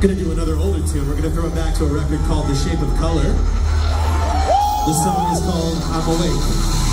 Gonna do another older tune. We're gonna throw it back to a record called The Shape of Color. The song is called I'm Awake.